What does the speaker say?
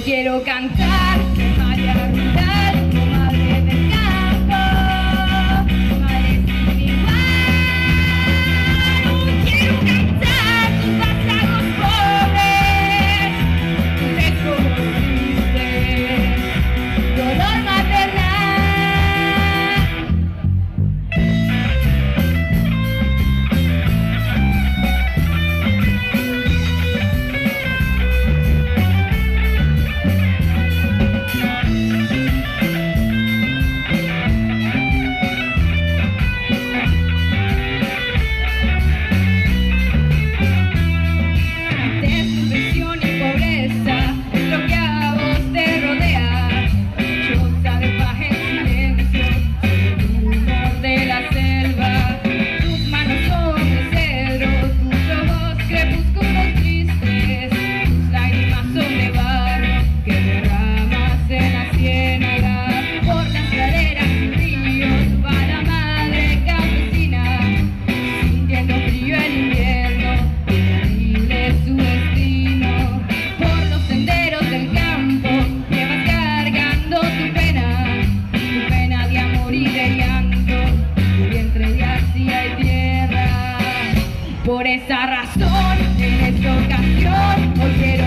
quiero cantar. liderando tu vientre de Asia y tierra. Por esa razón, en esta ocasión, hoy quiero